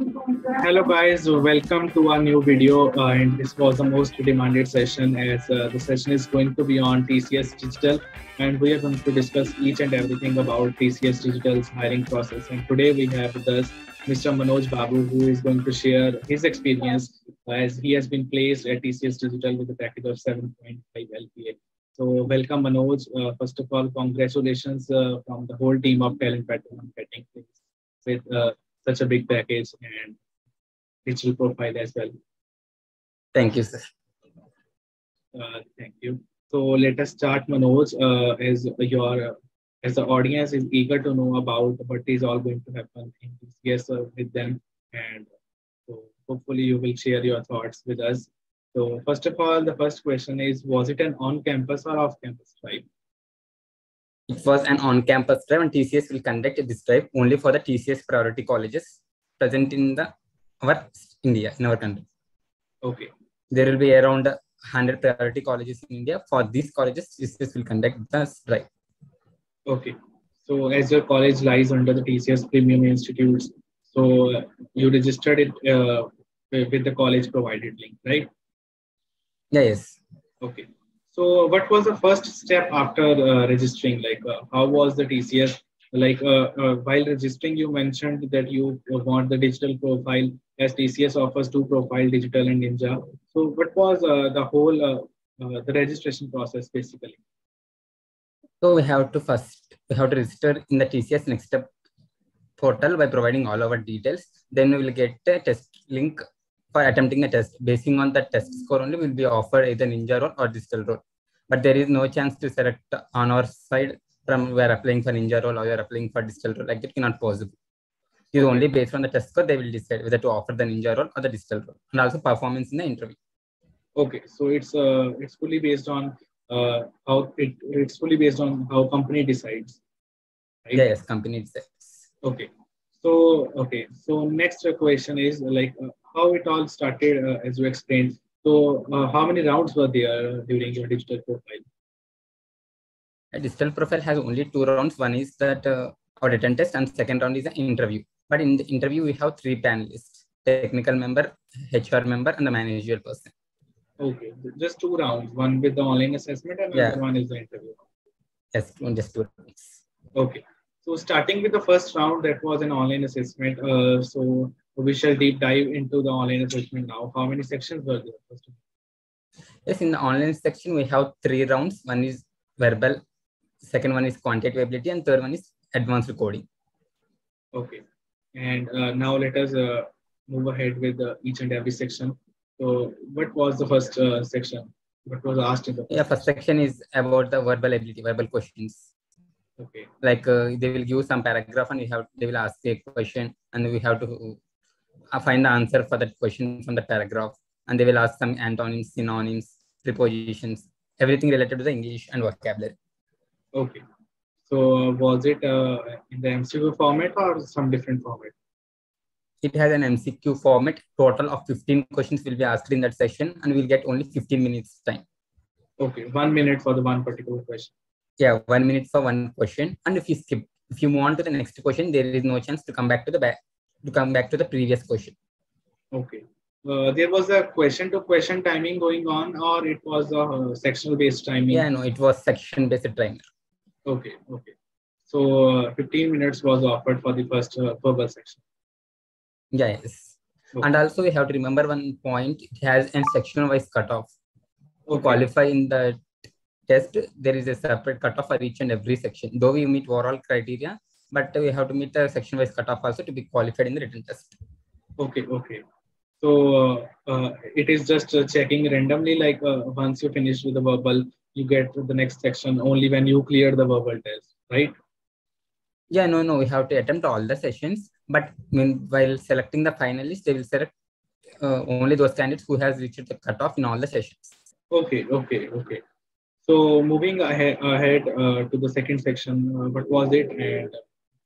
Hello guys, welcome to our new video uh, and this was the most demanded session as uh, the session is going to be on TCS Digital and we are going to discuss each and everything about TCS Digital's hiring process and today we have with us Mr. Manoj Babu who is going to share his experience as he has been placed at TCS Digital with a package of 7.5 LPA. So welcome Manoj. Uh, first of all, congratulations uh, from the whole team of Talent Battle on getting with uh, such a big package and digital profile as well. Thank you, sir. Uh, thank you. So let us start, Manoj. Uh, as your as the audience is eager to know about what is all going to happen in TCS uh, with them, and so hopefully you will share your thoughts with us. So first of all, the first question is: Was it an on-campus or off-campus drive? It was an on-campus drive, and TCS will conduct this drive only for the TCS priority colleges present in the our India, in our country. Okay. There will be around 100 priority colleges in India. For these colleges, TCS will conduct the drive. Okay. So as your college lies under the TCS Premium Institutes, so you registered it uh, with the college provided link, right? Yeah, yes. Okay. So what was the first step after uh, registering? Like uh, how was the TCS? Like uh, uh, while registering, you mentioned that you want the digital profile as TCS offers two profile, digital and Ninja. So what was uh, the whole uh, the registration process basically? So we have to first we have to register in the TCS Next Step portal by providing all our details. Then we will get a test link for attempting the test. Basing on the test score only, will be offered either Ninja role or digital role. But there is no chance to select on our side from we are applying for Ninja role or we are applying for digital role. Like that cannot possible. It is only based on the test score they will decide whether to offer the Ninja role or the digital role, and also performance in the interview. Okay, so it's uh, it's fully based on uh, how it, it's fully based on how company decides. Right? Yes, company decides. Okay, so okay, so next question is like uh, how it all started uh, as you explained. So uh, how many rounds were there during your digital profile? A digital profile has only two rounds. One is that uh, our written test, and second round is an interview. But in the interview, we have three panelists: technical member, HR member, and the managerial person. Okay, just two rounds. One with the online assessment, and yeah. one is the interview. Yes, just two rounds. Okay. So starting with the first round, that was an online assessment. Uh, so we shall deep dive into the online assessment now. How many sections were there? First yes, in the online section, we have three rounds. One is verbal, second one is quantitative ability, and third one is advanced coding. Okay. And uh, now let us uh, move ahead with uh, each and every section. So what was the first uh, section? What was asked in the first Yeah, first section is about the verbal ability, verbal questions. Okay. Like uh, they will give some paragraph and we have they will ask a question and we have to find the answer for that question from the paragraph and they will ask some antonyms, synonyms, prepositions, everything related to the English and vocabulary. Okay. So was it uh, in the MCQ format or some different format? It has an MCQ format. Total of 15 questions will be asked in that session and we'll get only 15 minutes time. Okay, one minute for the one particular question yeah one minute for one question and if you skip if you move on to the next question there is no chance to come back to the back to come back to the previous question. Okay. Uh, there was a question to question timing going on or it was a uh, sectional based timing? Yeah no it was section based timing. Okay okay. So uh, 15 minutes was offered for the first uh, verbal section. Yeah yes. Okay. and also we have to remember one point it has a section wise cutoff. To qualify in the test, there is a separate cutoff for each and every section. Though we meet overall criteria, but we have to meet the section-wise cutoff also to be qualified in the written test. Okay, okay. So uh, uh, it is just uh, checking randomly, like uh, once you finish with the verbal, you get the next section only when you clear the verbal test, right? Yeah, no, no, we have to attempt all the sessions, but when, while selecting the finalists, they will select uh, only those candidates who has reached the cutoff in all the sessions. Okay, okay, okay. So moving ahead, ahead uh, to the second section, uh, what was it and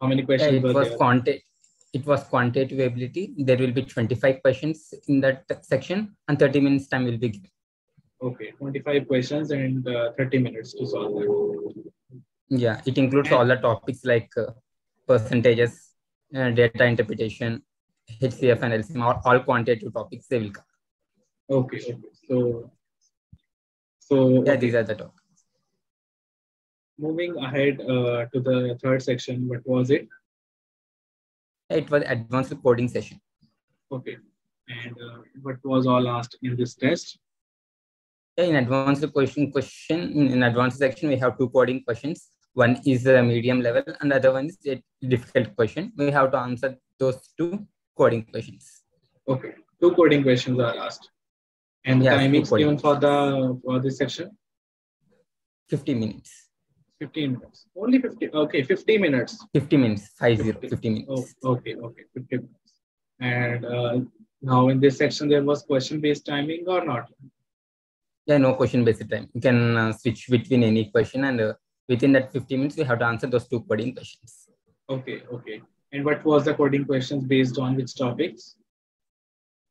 how many questions it was? Quanti- it was quantitative ability. There will be 25 questions in that section and 30 minutes time will be given. Okay, 25 questions and uh, 30 minutes to solve that. Yeah, it includes and, all the topics like uh, percentages, uh, data interpretation, HCF and LCM, all, all quantitative topics they will cover. Okay, okay. So, so Yeah, okay. these are the topics. Moving ahead uh, to the third section, what was it? It was advanced coding session. Okay, and uh, what was all asked in this test? In advanced question question in, advanced section we have two coding questions. One is a medium level and the other one is a difficult question. We have to answer those two coding questions. Okay, two coding questions are asked, and the two timings given for the for this section. 50 minutes. 15 minutes. Only 50. Okay, 50 minutes. 50 minutes. 50, 50. 50 minutes. Oh, okay, okay, 50 minutes. And uh, now in this section, there was question-based timing or not? Yeah, no question based time. You can uh, switch between any question and uh, within that 50 minutes we have to answer those two coding questions. Okay, okay. And what was the coding questions based on which topics?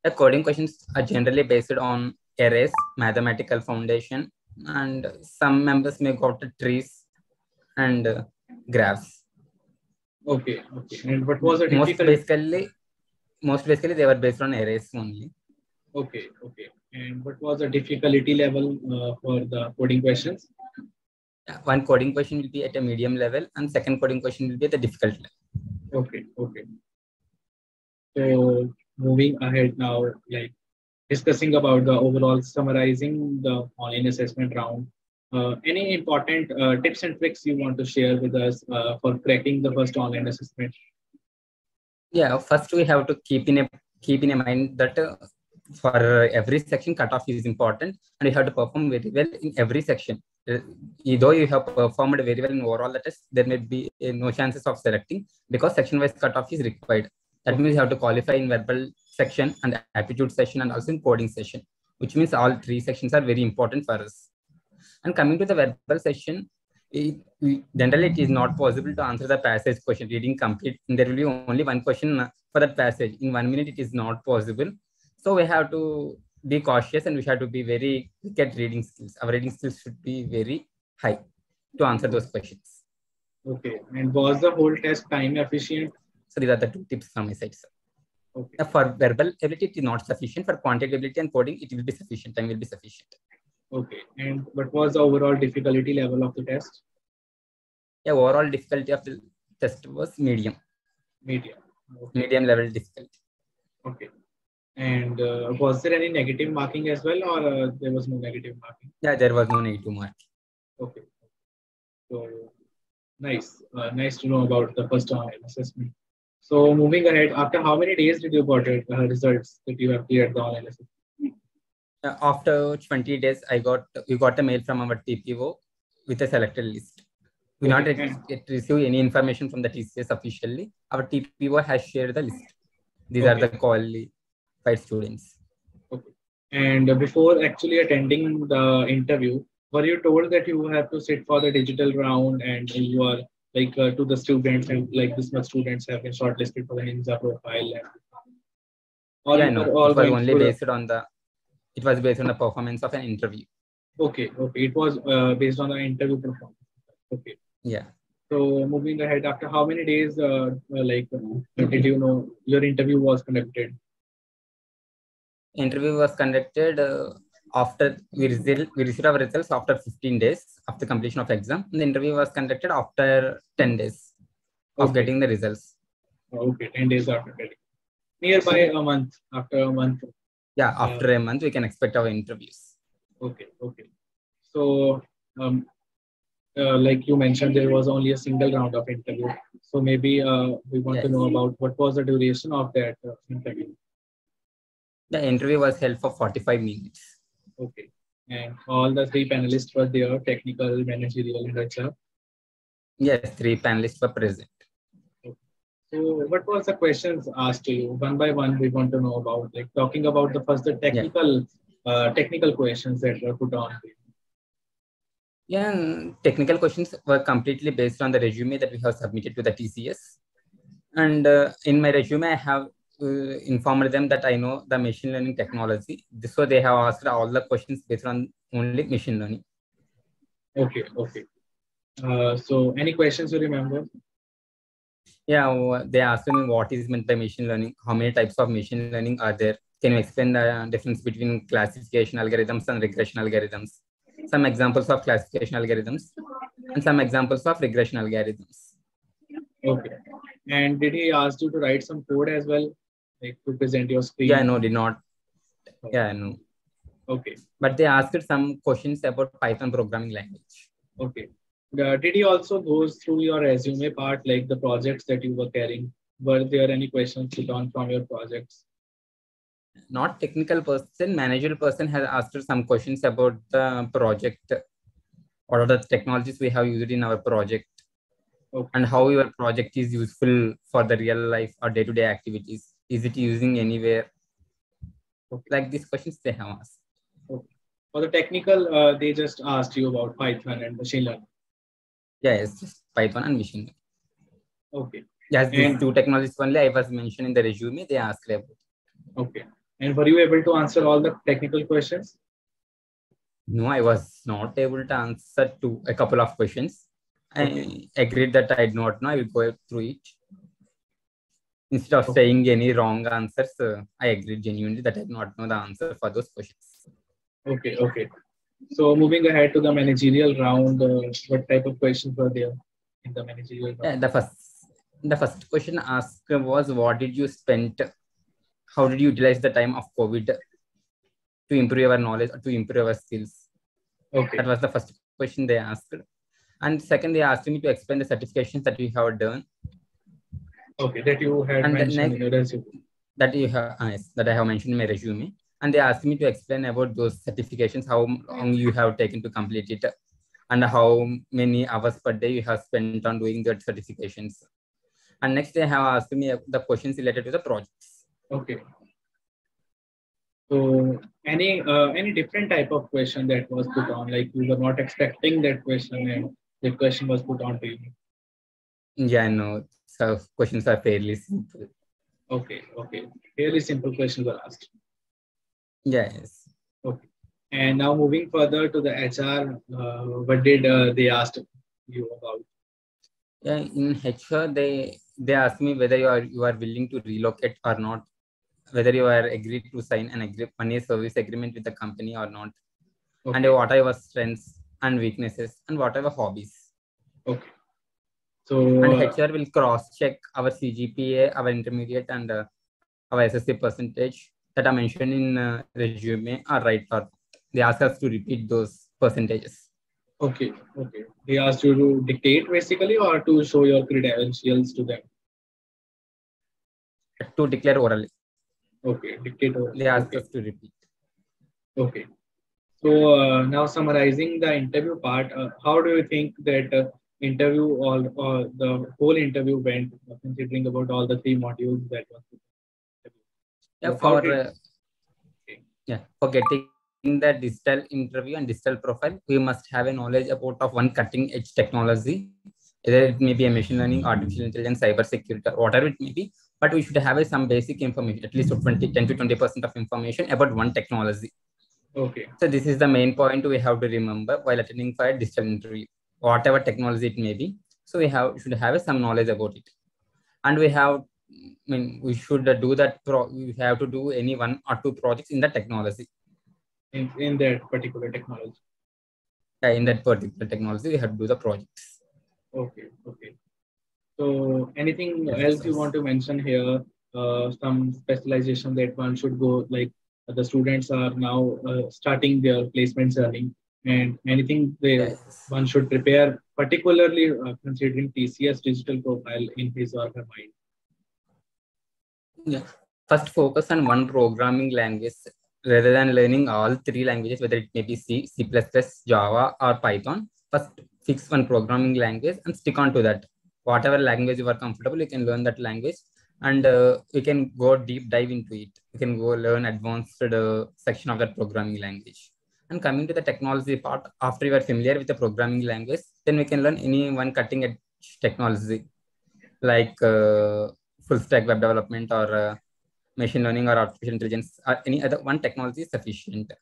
The coding questions are generally based on arrays, mathematical foundation, and some members may go to trees and uh, graphs. Okay, okay. And what was the Most basically, most basically they were based on arrays only. Okay, okay. And what was the difficulty level uh, for the coding questions? One coding question will be at a medium level, and second coding question will be at the difficult level. Okay, okay. So moving ahead now, like discussing about the overall summarizing the online assessment round. Uh, any important uh, tips and tricks you want to share with us uh, for cracking the first online assessment? Yeah, first we have to keep in a keep in a mind that for every section cutoff is important, and you have to perform very well in every section. Uh, though you have performed very well in overall the test, there may be uh, no chances of selecting because section-wise cutoff is required. That means you have to qualify in verbal section and aptitude session and also in coding session, which means all three sections are very important for us. And coming to the verbal session, it, generally it is not possible to answer the passage question reading complete. And there will be only one question for that passage. In one minute, it is not possible. So we have to be cautious and we have to be very quick at reading skills. Our reading skills should be very high to answer those questions. Okay. And was the whole test time efficient? So these are the two tips from my side, sir. Okay. For verbal ability, it is not sufficient. For quantitative ability and coding, it will be sufficient. Time will be sufficient. Okay. And what was the overall difficulty level of the test? Yeah, overall difficulty of the test was medium, Medium. Okay. medium level difficulty. okay. And uh, was there any negative marking as well, or uh, there was no negative marking? Yeah, there was no negative marking. Okay. So nice. Uh, nice to know about the first assessment. So moving ahead, after how many days did you got it, uh, results that you have cleared the online assessment? Uh, after 20 days, I got we got a mail from our TPO with a selected list. We not Okay. yet, yet receive any information from the TCS officially. Our TPO has shared the list. These are the Okay. qualified students. And uh, before actually attending the interview, were you told that you have to sit for the digital round and you are like uh, to the students and like this much students have been shortlisted for the Ninja profile? And, or yeah, no, all it was only based on the. It was based on the performance of an interview. Okay, okay. It was uh, based on the interview performance. Okay. Yeah. So moving ahead, after how many days, uh, uh, like, uh, did you know your interview was conducted? Interview was conducted uh, after we received, we received our results after 15 days after completion of exam. And the interview was conducted after 10 days of Okay. getting the results. Okay, ten days after getting. Nearby a month. After a month. Yeah, after a month we can expect our interviews. Okay, okay. So, um, uh, like you mentioned, there was only a single round of interview. So maybe uh, we want to know about what was the duration of that uh, interview. The interview was held for 45 minutes. Okay, and all the three panelists were there: technical, managerial, and HR. Yes, three panelists were present. So, what was the questions asked to you? One by one, we want to know about, like talking about the first the technical, uh, technical questions that were put on. Yeah, technical questions were completely based on the resume that we have submitted to the TCS. And uh, in my resume, I have uh, informed them that I know the machine learning technology. This so they have asked all the questions based on only machine learning. Okay, okay. Uh, so, any questions you remember? Yeah, uh, they asked me what is meant by machine learning, how many types of machine learning are there? Can you explain the uh, difference between classification algorithms and regression algorithms? Some examples of classification algorithms and some examples of regression algorithms. Okay. And did he ask you to write some code as well, like to present your screen? Yeah, no, did not. Yeah, no. Okay. But they asked some questions about Python programming language. Okay. Uh, did he also go through your resume part, like the projects that you were carrying? Were there any questions put on from your projects? Not technical person, managerial person has asked some questions about the project. What are the technologies we have used in our project? Okay. And how your project is useful for the real life or day-to-day activities? Is it using anywhere? Okay. Like these questions they have asked. Okay. For the technical, uh, they just asked you about Python and machine learning. Yeah, it's just Python and machine learning. Okay. Yes, these and, two technologies only I was mentioned in the resume. They asked about. Okay. And were you able to answer all the technical questions? No, I was not able to answer to a couple of questions. Okay. I agreed that I do not know. I will go through it. Instead of okay. saying any wrong answers, uh, I agreed genuinely that I do not know the answer for those questions. Okay, okay. So moving ahead to the managerial round, uh, what type of questions were there in the managerial round? The first, the first question asked was, what did you spend? How did you utilize the time of COVID to improve our knowledge or to improve our skills? Okay. That was the first question they asked. And second, they asked me to explain the certifications that we have done. Okay, that you had and mentioned in your resume. That you have, uh, yes, that I have mentioned in my resume and they asked me to explain about those certifications, how long you have taken to complete it, and how many hours per day you have spent on doing that certifications. And next, they have asked me the questions related to the projects. Okay. So, any uh, any different type of question that was put on, like you were not expecting that question, and the question was put on to you. Yeah, no. So questions are fairly simple. Okay, okay. Fairly simple questions were asked. Yes. Okay. And now moving further to the HR, uh, what did uh, they ask you about? Yeah, in HR, they they asked me whether you are you are willing to relocate or not, whether you are agreed to sign an agree, one year service agreement with the company or not, okay. and what are your strengths and weaknesses and what are your hobbies. Okay. So and HR will cross check our CGPA, our intermediate, and uh, our SSC percentage that are mentioned in uh, resume are right or they ask us to repeat those percentages. Okay, okay. They ask you to dictate basically or to show your credentials to them? To declare orally. Okay, dictate orally. They ask okay. us to repeat. Okay. So uh, now summarizing the interview part, uh, how do you think that uh, interview or, or the whole interview went, considering about all the three modules that was yeah for uh, yeah for getting the digital interview and digital profile we must have a knowledge about of one cutting edge technology either it may be a machine learning artificial intelligence cyber security whatever it may be but we should have a, some basic information at least 20 10 to 20 percent of information about one technology. Okay. So this is the main point we have to remember while attending for a digital interview whatever technology it may be. So we have should have some knowledge about it. And we have I mean, we should do that. Pro- we have to do any one or two projects in that technology. In, in that particular technology. Yeah, in that particular technology, we have to do the projects. Okay, okay. So, anything yes, else yes. you want to mention here? Uh, some specialization that one should go, like uh, the students are now uh, starting their placement journey, and anything they yes. one should prepare, particularly uh, considering TCS digital profile in his or her mind. Yeah. First, focus on one programming language rather than learning all three languages, whether it may be C, C++, Java, or Python. First, fix one programming language and stick on to that. Whatever language you are comfortable, you can learn that language and uh, you can go deep dive into it. You can go learn advanced uh, section of that programming language. And coming to the technology part, after you are familiar with the programming language, then we can learn any one cutting edge technology like uh, full stack web development or uh, machine learning or artificial intelligence or any other one technology is sufficient.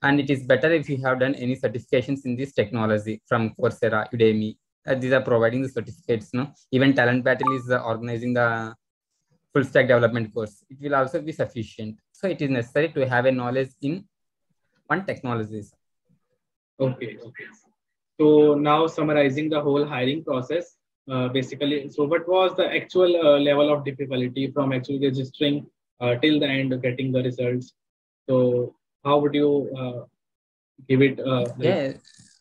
And it is better if you have done any certifications in this technology from Coursera, Udemy, Uh, these are providing the certificates. No, even Talent Battle is uh, organizing the full stack development course. It will also be sufficient. So it is necessary to have a knowledge in one technologies. Okay. Okay. So now summarizing the whole hiring process, uh, basically, so what was the actual uh, level of difficulty from actually registering uh, till the end of getting the results? So how would you uh, give it uh, Yeah,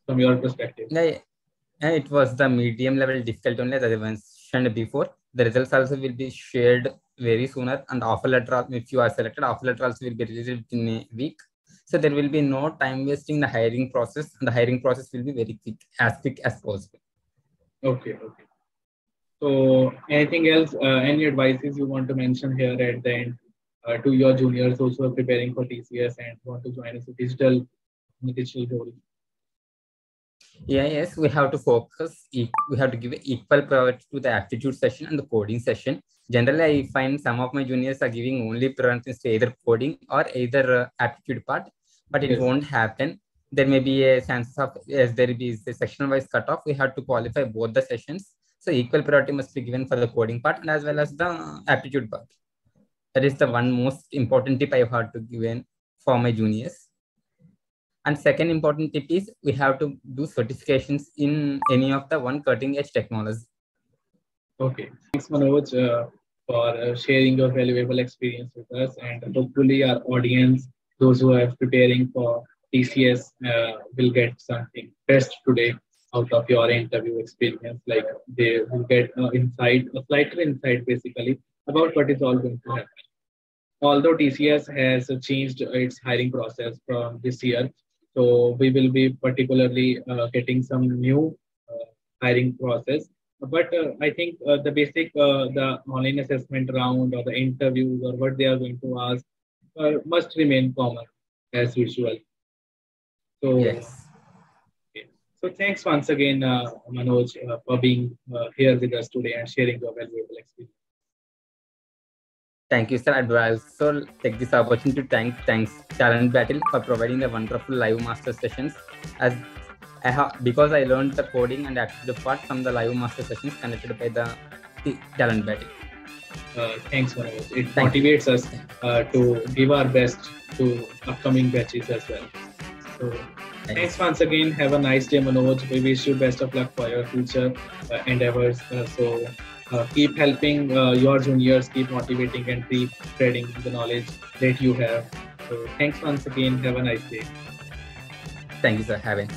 from your perspective? yeah, yeah, it was the medium level difficult only that I mentioned before. The results also will be shared very sooner, and offer letter, if you are selected, offer letter also will be released in a week. So there will be no time wasting in the hiring process, and the hiring process will be very quick, as quick as possible. Okay. Okay. So anything else? Uh, any advices you want to mention here at the end uh, to your juniors also are preparing for TCS and want to join as a digital digital role? Yeah, yes, we have to focus. We have to give equal priority to the aptitude session and the coding session. Generally, I find some of my juniors are giving only preference to either coding or either uh, aptitude part, but it Yes. won't happen. There may be a chance of as there is a section-wise cutoff. We have to qualify both the sessions. So equal priority must be given for the coding part and as well as the aptitude part. That is the one most important tip I have had to give in for my juniors. And second important tip is we have to do certifications in any of the one cutting edge technology. Okay. Thanks, Manoj, uh, for uh, sharing your valuable experience with us. And hopefully, our audience, those who are preparing for TCS, uh, will get something best today out of your interview experience. Like they will get uh, insight, a slighter insight basically about what is all going to happen. Although TCS has changed its hiring process from this year, so we will be particularly uh, getting some new uh, hiring process but uh, I think uh, the basic, uh, the online assessment round or the interviews or what they are going to ask must remain common as usual. So, Yes. So thanks once again, uh, Manoj, uh, for being uh, here with us today and sharing your valuable experience. Thank you, sir. I'd also take this opportunity to thank thanks Talent Battle for providing the wonderful live master sessions. As I have because I learned the coding and actually part from the live master sessions conducted by the, the Talent Battle. Uh, thanks, Manoj. It motivates us uh, to give our best to upcoming batches as well. So, Thanks once again. Have a nice day, Manoj. We wish you best of luck for your future uh, endeavors. Uh, so uh, keep helping uh, your juniors, keep motivating and keep spreading the knowledge that you have. So thanks once again. Have a nice day. Thank you, sir. Have a